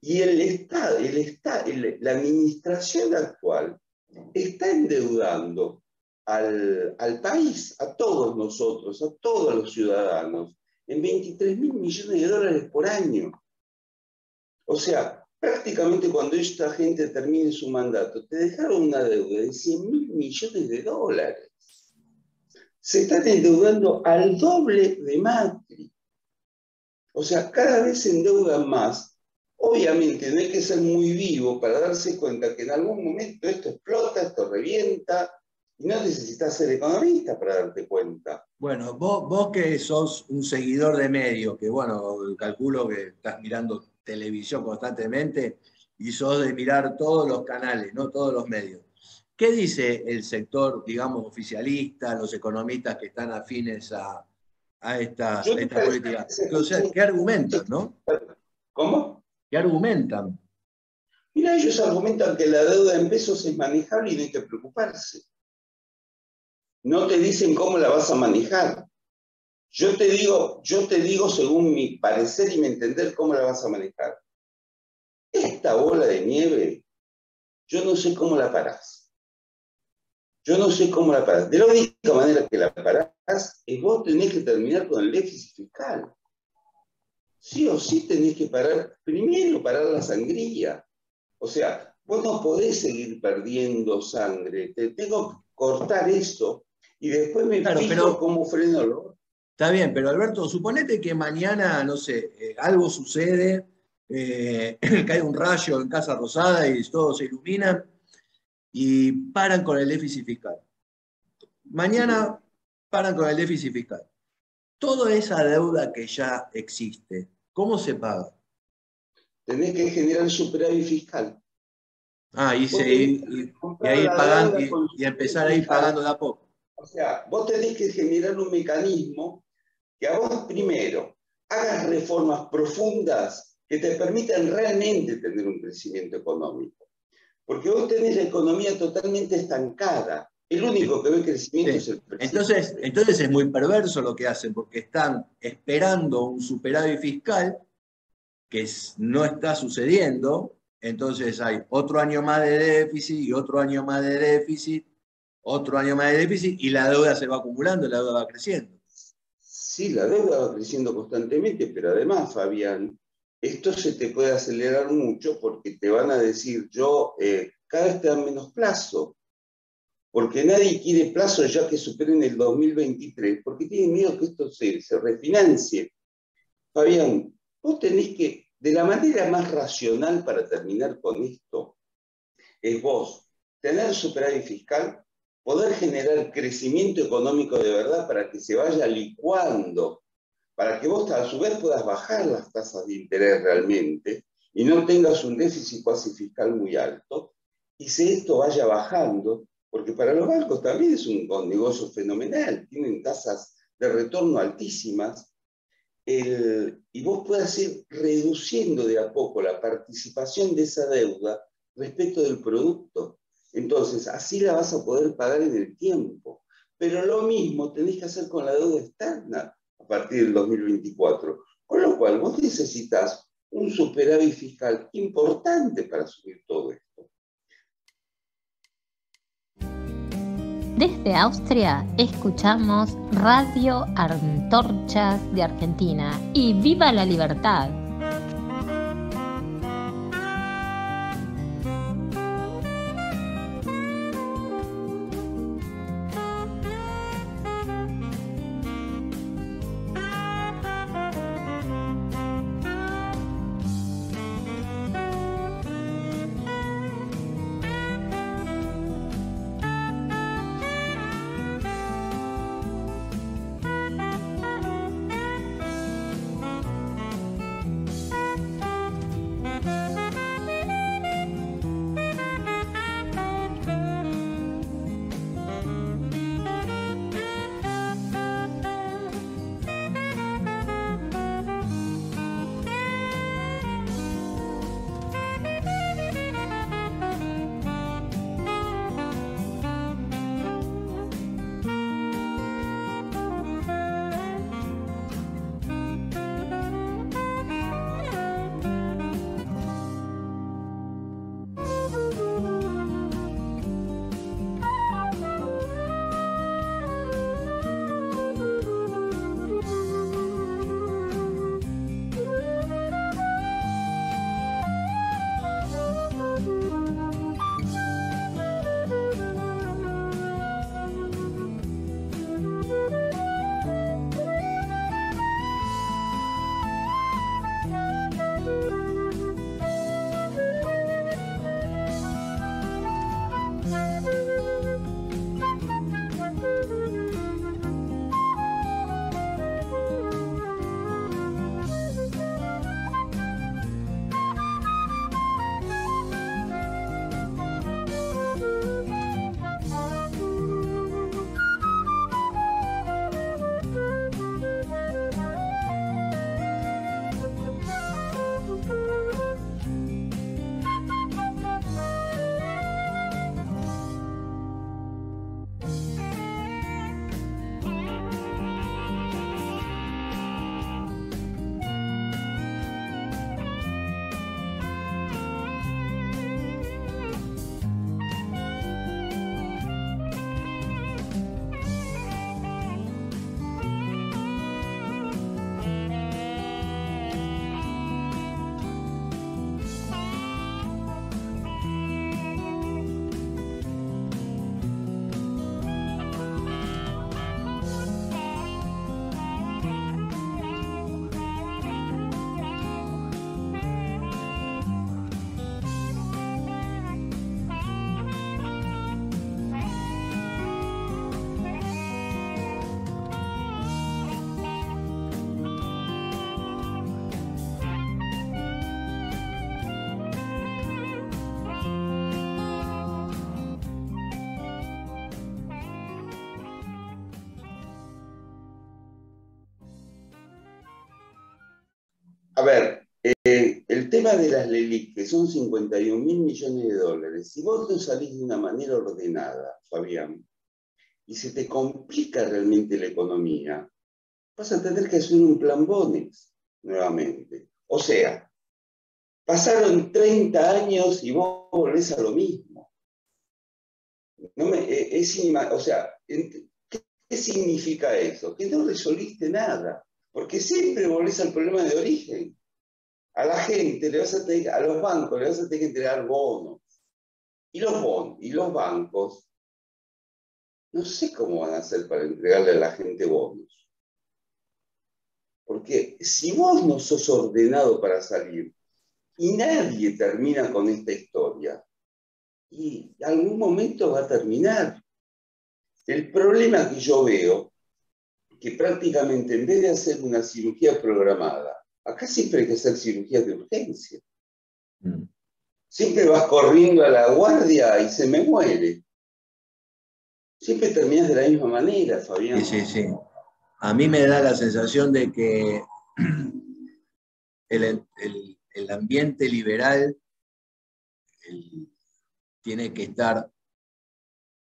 Y el Estado, el Estado la administración actual está endeudando al, al, país, a todos nosotros, a todos los ciudadanos, en 23 mil millones de dólares por año. O sea, prácticamente cuando esta gente termine su mandato, te dejaron una deuda de 100 mil millones de dólares. Se están endeudando al doble de Macri. O sea, cada vez se endeudan más. Obviamente no hay que ser muy vivo para darse cuenta que en algún momento esto explota, esto revienta, y no necesitas ser economista para darte cuenta. Bueno, vos, vos que sos un seguidor de medios, que bueno, calculo que estás mirando televisión constantemente y sos de mirar todos los canales, no todos los medios. ¿Qué dice el sector, digamos, oficialista, los economistas que están afines a, esta, política? O sea, ¿qué argumentan, no? ¿Cómo? ¿Qué argumentan? Mira, ellos argumentan que la deuda en pesos es manejable y no hay que preocuparse. No te dicen cómo la vas a manejar. Yo te digo, yo te digo según mi parecer y mi entender cómo la vas a manejar. Esta bola de nieve, yo no sé cómo la parás. Yo no sé cómo la parás. De la única manera que la parás es vos tenés que terminar con el déficit fiscal. Sí o sí tenés que parar, primero parar la sangría. O sea, vos no podés seguir perdiendo sangre. Te tengo que cortar eso y después me claro, pero, cómo freno Está bien, pero Alberto, suponete que mañana, no sé, eh, algo sucede, eh, [CLEARS THROAT] cae un rayo en Casa Rosada y todo se ilumina y paran con el déficit fiscal. Mañana paran con el déficit fiscal. Toda esa deuda que ya existe, ¿cómo se paga? Tenés que generar superávit fiscal. Ah, y, y, ahí pagando, y, empezar a ir pagando de a poco. O sea, vos tenés que generar un mecanismo que a vos primero hagas reformas profundas que te permitan realmente tener un crecimiento económico. Porque vos tenés la economía totalmente estancada. El único que ve crecimiento es el presidente. Entonces, entonces es muy perverso lo que hacen, porque están esperando un superávit fiscal que no está sucediendo. Entonces hay otro año más de déficit y otro año más de déficit, otro año más de déficit y la deuda se va acumulando, la deuda va creciendo. Sí, la deuda va creciendo constantemente, pero además, Fabián, esto se te puede acelerar mucho porque te van a decir, yo, eh, cada vez te dan menos plazo, porque nadie quiere plazo ya que superen el 2023, porque tiene miedo que esto se, se refinancie. Fabián, vos tenés que, de la manera más racional para terminar con esto, es vos tener superávit fiscal poder generar crecimiento económico de verdad para que se vaya licuando, para que vos a su vez puedas bajar las tasas de interés realmente y no tengas un déficit cuasi fiscal muy alto, y si esto vaya bajando, porque para los bancos también es un, negocio fenomenal, tienen tasas de retorno altísimas, y vos puedas ir reduciendo de a poco la participación de esa deuda respecto del producto. Entonces, así la vas a poder pagar en el tiempo. Pero lo mismo tenés que hacer con la deuda externa a partir del 2024. Con lo cual, vos necesitas un superávit fiscal importante para subir todo esto. Desde Austria escuchamos Radio Antorchas de Argentina y ¡Viva la Libertad! Eh, el tema de las LELIC, que son 51 mil millones de dólares, si vos no salís de una manera ordenada, Fabián, y se te complica realmente la economía, vas a tener que hacer un plan Bonex nuevamente. O sea, pasaron 30 años y vos volvés a lo mismo. Eh, o sea, ¿qué, ¿qué significa eso? Que no resolviste nada, porque siempre volvés al problema de origen. A la gente le vas a tener, a los bancos le vas a tener que entregar bonos. Y los bonos, y los bancos, no sé cómo van a hacer para entregarle a la gente bonos. Porque si vos no sos ordenado para salir y nadie termina con esta historia, y algún momento va a terminar. El problema que yo veo, que prácticamente en vez de hacer una cirugía programada, acá siempre hay que hacer cirugía de urgencia. Mm. Siempre vas corriendo a la guardia y se me muere. Siempre terminas de la misma manera, Fabián. Sí, sí, sí a mí me da la sensación de que [CLEARS THROAT] el, ambiente liberal tiene que estar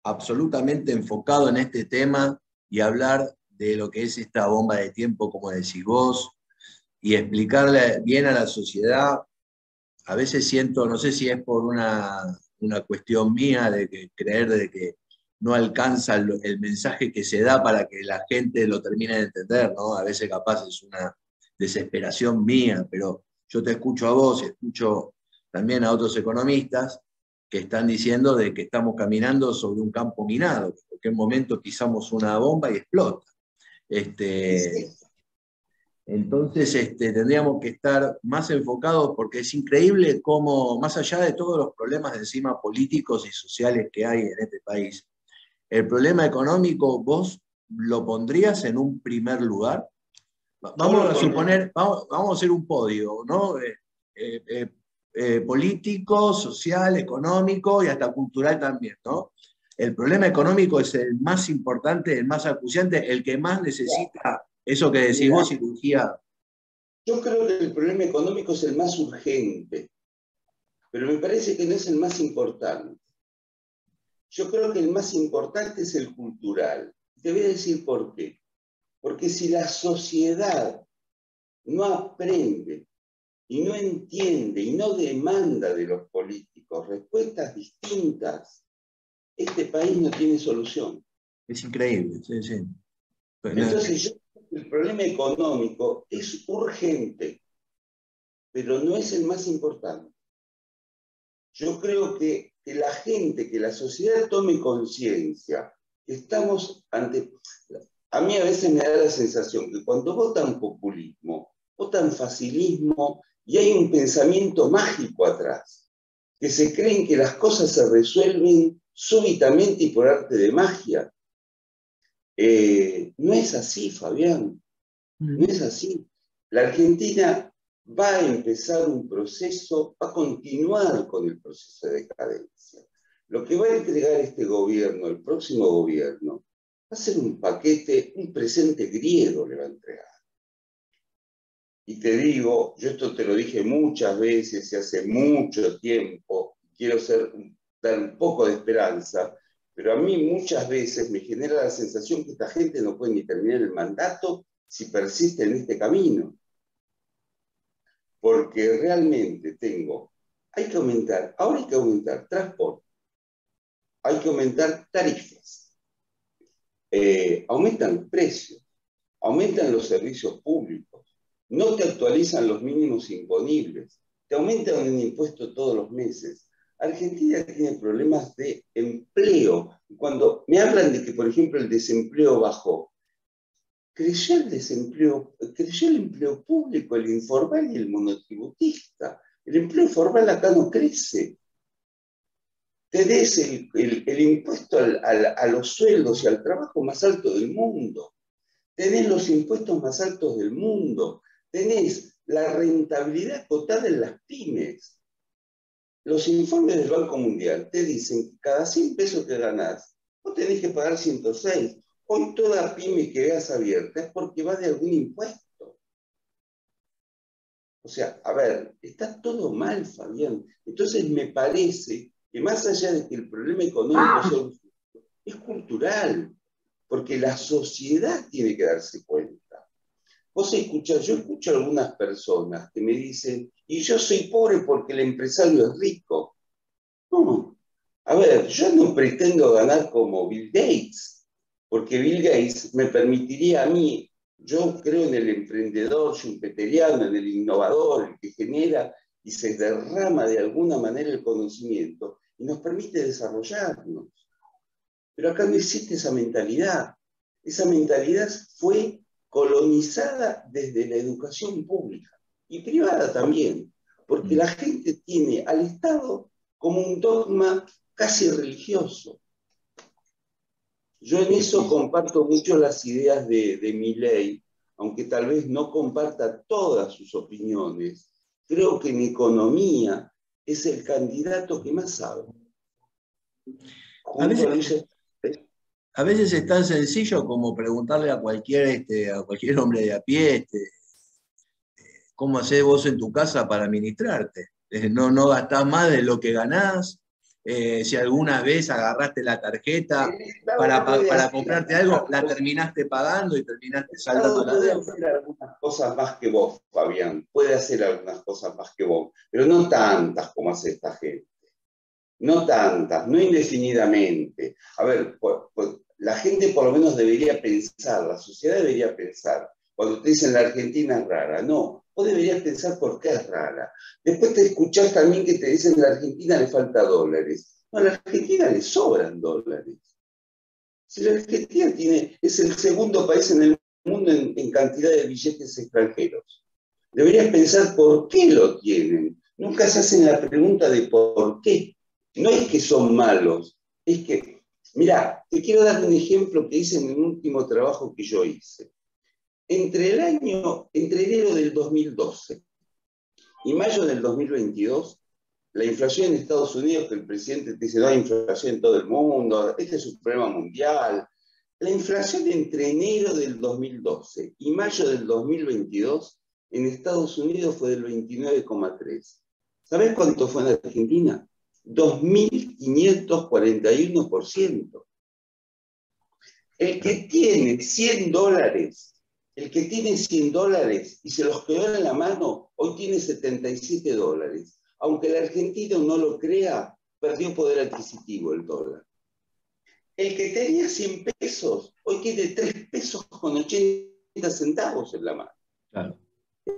absolutamente enfocado en este tema y hablar de lo que es esta bomba de tiempo, como decís vos, y explicarle bien a la sociedad. A veces siento, no sé si es por una, una cuestión mía de que creer de que no alcanza el, mensaje que se da para que la gente lo termine de entender, ¿no? A veces capaz es una desesperación mía, pero yo te escucho a vos, escucho también a otros economistas que están diciendo de que estamos caminando sobre un campo minado, que en cualquier momento pisamos una bomba y explota. Este, entonces este, tendríamos que estar más enfocados porque es increíble cómo, más allá de todos los problemas de encima políticos y sociales que hay en este país, el problema económico vos lo pondrías en un primer lugar. Vamos a suponer, vamos, a hacer un podio, ¿no? Eh, eh, eh, político, social, económico y hasta cultural también, ¿no? El problema económico es el más importante, el más acuciante, el que más necesita eso que decís vos, cirugía. Yo creo que el problema económico es el más urgente, pero me parece que no es el más importante. Yo creo que el más importante es el cultural. Te voy a decir por qué. Porque si la sociedad no aprende y no entiende y no demanda de los políticos respuestas distintas, este país no tiene solución. Es increíble, sí, sí. Entonces, yo el problema económico es urgente, pero no es el más importante. Yo creo que que la gente, que la sociedad tome conciencia que estamos ante... A mí a veces me da la sensación que cuando votan populismo, votan facilismo y hay un pensamiento mágico atrás, que se creen que las cosas se resuelven súbitamente y por arte de magia. Eh, no es así, Fabián, no es así. La Argentina va a empezar un proceso, va a continuar con el proceso de decadencia. Lo que va a entregar este gobierno, el próximo gobierno, va a ser un paquete, un presente griego le va a entregar. Y te digo, yo esto te lo dije muchas veces y hace mucho tiempo, quiero ser, dar un poco de esperanza, pero a mí muchas veces me genera la sensación que esta gente no puede ni terminar el mandato si persiste en este camino porque realmente tengo, hay que aumentar, ahora hay que aumentar transporte, hay que aumentar tarifas, eh, aumentan precios, aumentan los servicios públicos, no te actualizan los mínimos imponibles, te aumentan el impuesto todos los meses. Argentina tiene problemas de empleo. Cuando me hablan de que, por ejemplo, el desempleo bajó, creció el desempleo, el empleo público, el informal y el monotributista. El empleo formal acá no crece. Tenés el, el, impuesto a los sueldos y al trabajo más alto del mundo. Tenés los impuestos más altos del mundo. Tenés la rentabilidad cotada en las pymes. Los informes del Banco Mundial te dicen que cada 100 pesos que ganás, vos tenés que pagar 106 Hoy toda pyme que veas abierta es porque va de algún impuesto. O sea, a ver, está todo mal, Fabián. Entonces me parece que más allá de que el problema económico es cultural, porque la sociedad tiene que darse cuenta. Vos escuchás, yo escucho algunas personas que me dicen, y yo soy pobre porque el empresario es rico. No, a ver, yo no pretendo ganar como Bill Gates, porque Bill Gates me permitiría a mí, yo creo en el emprendedor schumpeteriano, en el innovador, el que genera y se derrama de alguna manera el conocimiento y nos permite desarrollarnos. Pero acá no existe esa mentalidad. Esa mentalidad fue colonizada desde la educación pública y privada también, porque mm. la gente tiene al Estado como un dogma casi religioso. Yo en eso comparto mucho las ideas de, de mi ley, aunque tal vez no comparta todas sus opiniones. Creo que en economía es el candidato que más sabe. A veces, es tan sencillo como preguntarle a cualquier, este, a cualquier hombre de a pie este, cómo haces vos en tu casa para administrarte. No, no gastás más de lo que ganás. Eh, si alguna vez agarraste la tarjeta para, para, comprarte algo, la terminaste pagando y terminaste saltando la deuda. Puede hacer algunas cosas más que vos, Fabián. Puede hacer algunas cosas más que vos, pero no tantas como hace esta gente. No tantas, no indefinidamente. A ver, pues, pues, la gente por lo menos debería pensar, la sociedad debería pensar. Cuando te dicen la Argentina es rara, no, vos deberías pensar por qué es rara. Después te escuchás también que te dicen la Argentina le falta dólares. No, a la Argentina le sobran dólares. Si la Argentina tiene, es el segundo país en el mundo en, cantidad de billetes extranjeros. Deberías pensar por qué lo tienen. Nunca se hacen la pregunta de por qué. No es que son malos, es que, mira, te quiero dar un ejemplo que hice en el último trabajo que yo hice. Entre el año, entre enero del 2012 y mayo del 2022, la inflación en Estados Unidos, que el presidente te dice no hay inflación en todo el mundo, este es un problema mundial. La inflación entre enero del 2012 y mayo del 2022 en Estados Unidos fue del 29,3. ¿Sabes cuánto fue en Argentina? 2.541%. El que tiene 100 dólares el que tiene 100 dólares y se los quedó en la mano, hoy tiene 77 dólares. Aunque el argentino no lo crea, perdió poder adquisitivo el dólar. El que tenía 100 pesos, hoy tiene 3 pesos con 80 centavos en la mano.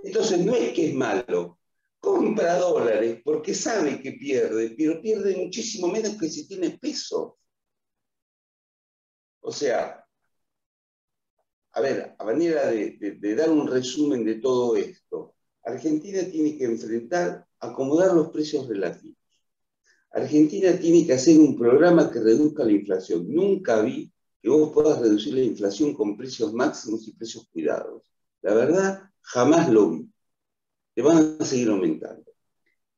Entonces no es que es malo, compra dólares porque sabe que pierde, pero pierde muchísimo menos que si tiene pesos. O sea, a ver, a manera de, dar un resumen de todo esto, Argentina tiene que enfrentar, acomodar los precios relativos. Argentina tiene que hacer un programa que reduzca la inflación. Nunca vi que vos puedas reducir la inflación con precios máximos y precios cuidados. La verdad, jamás lo vi. Te van a seguir aumentando.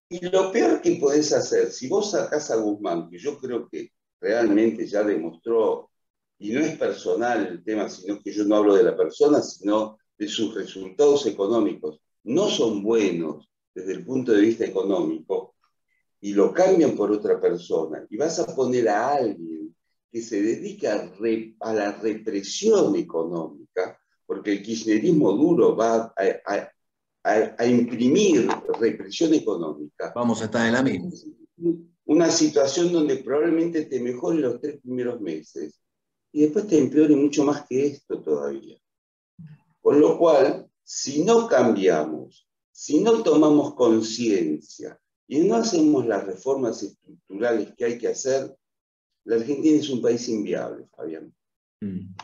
Y lo peor que podés hacer, si vos sacás a Guzmán, que yo creo que realmente ya demostró y no es personal el tema, sino que yo no hablo de la persona, sino de sus resultados económicos, no son buenos desde el punto de vista económico, y lo cambian por otra persona, y vas a poner a alguien que se dedica a, la represión económica, porque el kirchnerismo duro va a, a, imprimir represión económica. Vamos a estar en la misma. Una situación donde probablemente te mejore los tres primeros meses y después te empeore mucho más que esto todavía. Con lo cual, si no cambiamos, si no tomamos conciencia y no hacemos las reformas estructurales que hay que hacer, la Argentina es un país inviable, Fabián. Mm.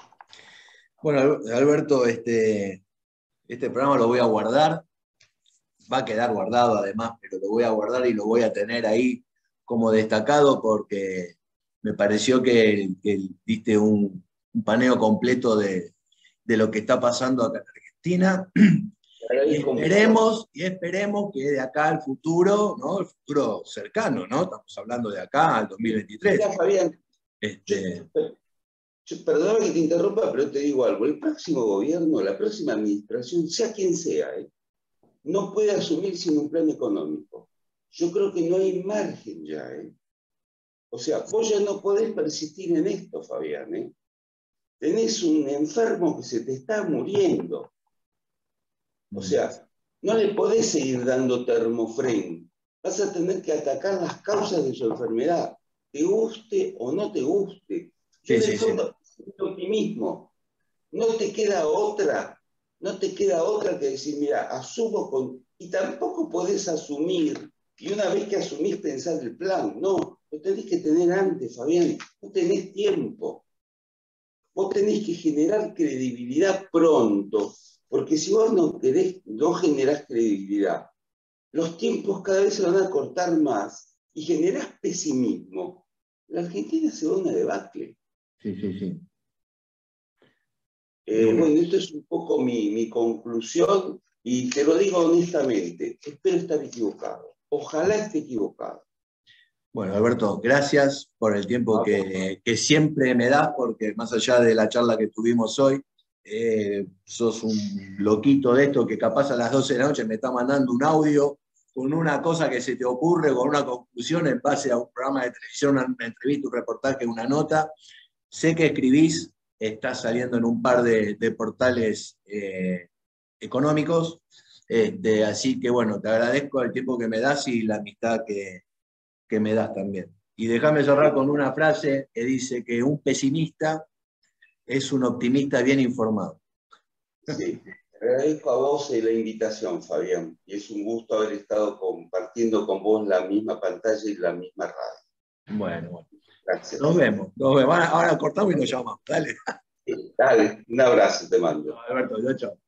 Bueno, Alberto, este, este programa lo voy a guardar. Va a quedar guardado además, pero lo voy a guardar y lo voy a tener ahí como destacado porque me pareció que, diste un, paneo completo de, lo que está pasando acá en Argentina. Y esperemos, y esperemos que de acá al futuro, ¿no? El futuro cercano, ¿no? Estamos hablando de acá al 2023. Fabián, este... perdóname que te interrumpa, pero te digo algo. El próximo gobierno, la próxima administración, sea quien sea, ¿eh? No puede asumir sin un plan económico. Yo creo que no hay margen ya. ¿eh? O sea, vos ya no podés persistir en esto, Fabián. ¿eh? Tenés un enfermo que se te está muriendo. O sea, no le podés seguir dando termofren. Vas a tener que atacar las causas de su enfermedad, te guste o no te guste. Sí, Yo optimismo. No te queda otra, no te queda otra que decir, mira, asumo con... Y tampoco podés asumir, y una vez que asumís pensar el plan, no, lo tenés que tener antes, Fabián, no tenés tiempo. Vos tenés que generar credibilidad pronto, porque si vos no, querés, no generás credibilidad, los tiempos cada vez se van a cortar más y generás pesimismo. La Argentina se va a una debacle. Sí, sí, sí. Eh, bueno, esto es un poco mi, mi conclusión y te lo digo honestamente, espero estar equivocado. Ojalá esté equivocado. Bueno, Alberto, gracias por el tiempo que, que siempre me das, porque más allá de la charla que tuvimos hoy, eh, sos un loquito de esto que capaz a las 12 de la noche me está mandando un audio con una cosa que se te ocurre, con una conclusión en base a un programa de televisión, una entrevista, un reportaje, una nota. Sé que escribís, estás saliendo en un par de, de portales eh, económicos, este, así que bueno, te agradezco el tiempo que me das y la amistad que, que me das también. Y déjame cerrar con una frase que dice que un pesimista es un optimista bien informado. Sí, te agradezco a vos la invitación, Fabián, y es un gusto haber estado compartiendo con vos la misma pantalla y la misma radio. Bueno, bueno. Gracias. Nos vemos, nos vemos. Ahora, ahora cortamos y nos llamamos. Dale. Dale, un abrazo te mando. Alberto, yo chao.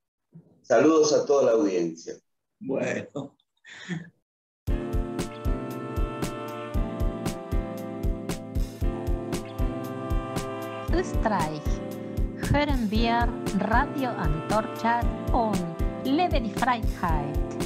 Saludos a toda la audiencia. Bueno. Österreich hören wir Radio Antorcha und Lebe die Freiheit.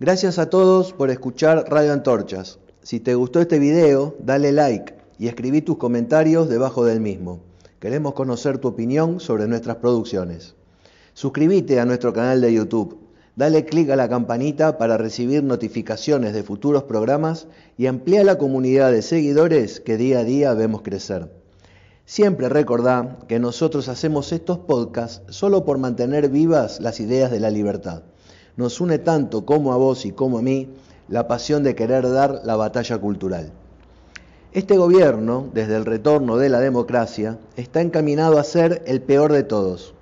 Gracias a todos por escuchar Radio Antorchas. Si te gustó este video, dale like y escribí tus comentarios debajo del mismo. Queremos conocer tu opinión sobre nuestras producciones. Suscríbete a nuestro canal de YouTube. Dale clic a la campanita para recibir notificaciones de futuros programas y amplía la comunidad de seguidores que día a día vemos crecer. Siempre recordá que nosotros hacemos estos podcasts solo por mantener vivas las ideas de la libertad. Nos une tanto como a vos y como a mí la pasión de querer dar la batalla cultural. Este gobierno, desde el retorno de la democracia, está encaminado a ser el peor de todos.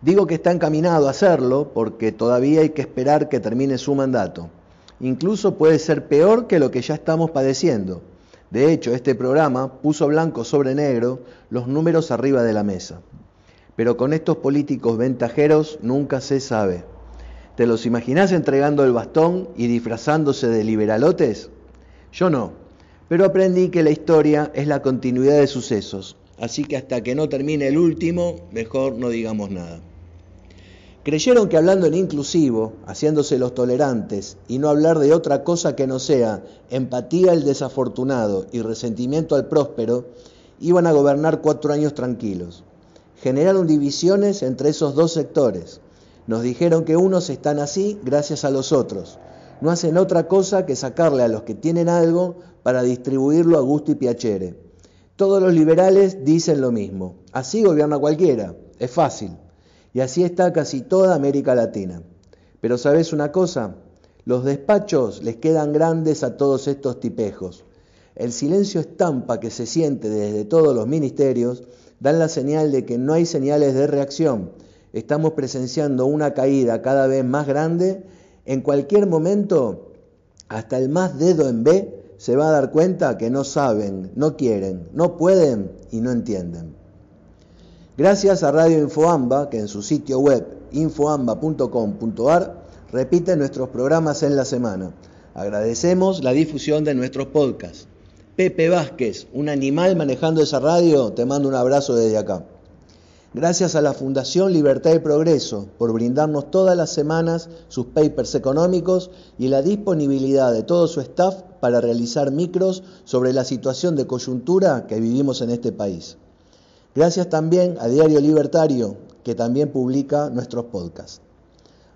Digo que está encaminado a hacerlo porque todavía hay que esperar que termine su mandato. Incluso puede ser peor que lo que ya estamos padeciendo. De hecho, este programa puso blanco sobre negro los números arriba de la mesa. Pero con estos políticos ventajeros nunca se sabe. ¿Te los imaginás entregando el bastón y disfrazándose de liberalotes? Yo no, pero aprendí que la historia es la continuidad de sucesos, así que hasta que no termine el último, mejor no digamos nada. Creyeron que hablando en inclusivo, haciéndose los tolerantes y no hablar de otra cosa que no sea empatía al desafortunado y resentimiento al próspero, iban a gobernar cuatro años tranquilos. Generaron divisiones entre esos dos sectores. Nos dijeron que unos están así gracias a los otros. No hacen otra cosa que sacarle a los que tienen algo para distribuirlo a gusto y piacere. Todos los liberales dicen lo mismo. Así gobierna cualquiera. Es fácil. Y así está casi toda América Latina. Pero ¿sabes una cosa? Los despachos les quedan grandes a todos estos tipejos. El silencio estampa que se siente desde todos los ministerios dan la señal de que no hay señales de reacción. Estamos presenciando una caída cada vez más grande. En cualquier momento, hasta el más dedo en B se va a dar cuenta que no saben, no quieren, no pueden y no entienden. Gracias a Radio Infoamba, que en su sitio web infoamba.com.ar repite nuestros programas en la semana. Agradecemos la difusión de nuestros podcasts. Pepe Vázquez, un animal manejando esa radio, te mando un abrazo desde acá. Gracias a la Fundación Libertad y Progreso por brindarnos todas las semanas sus papers económicos y la disponibilidad de todo su staff para realizar micros sobre la situación de coyuntura que vivimos en este país. Gracias también a Diario Libertario, que también publica nuestros podcasts.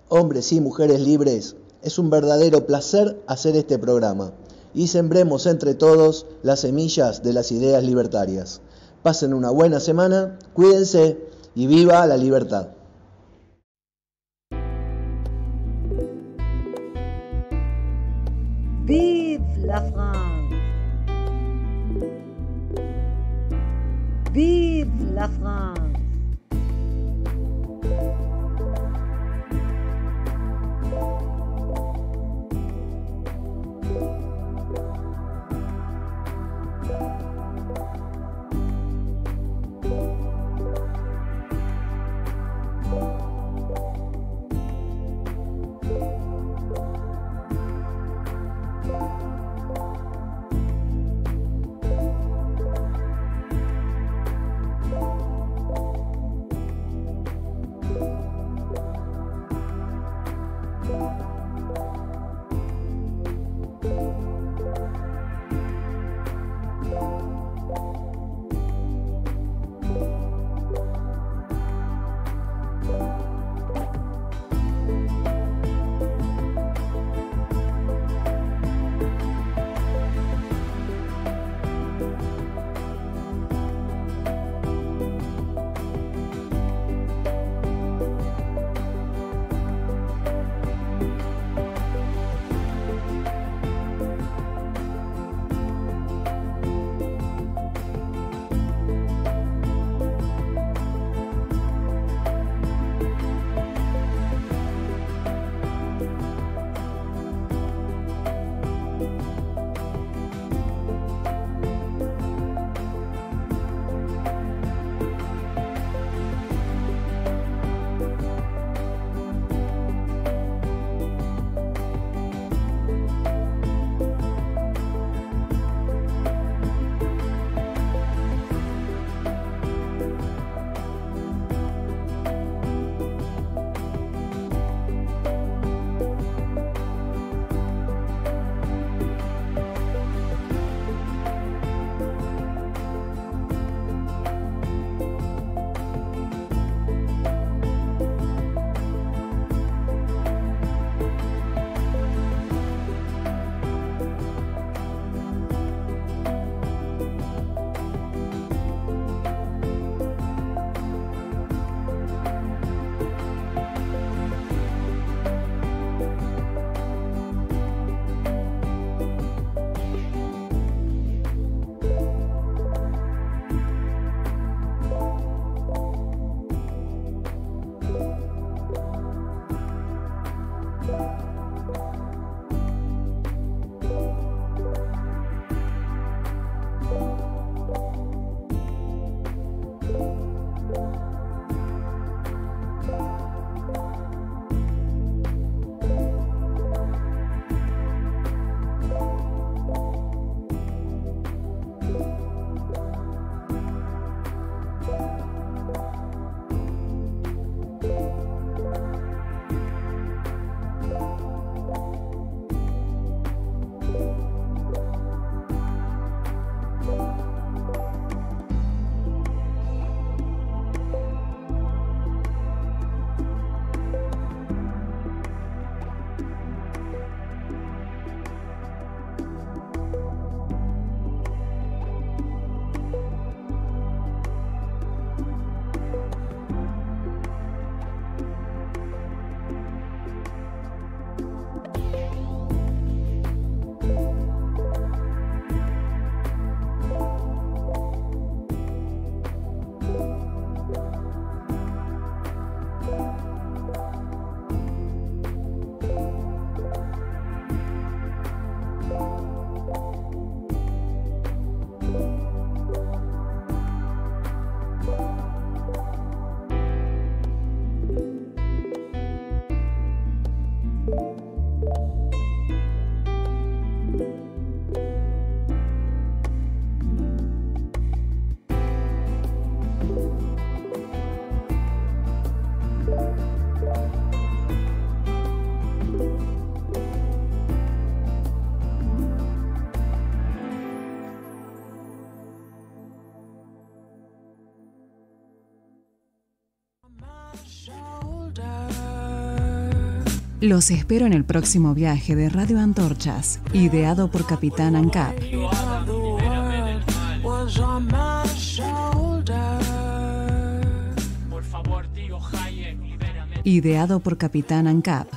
Hombres y mujeres libres, es un verdadero placer hacer este programa y sembremos entre todos las semillas de las ideas libertarias. Pasen una buena semana, cuídense y viva la libertad. Vive la France Vive la France Los espero en el próximo viaje de Radio Antorchas, ideado por Capitán ANCAP. Ideado por Capitán ANCAP.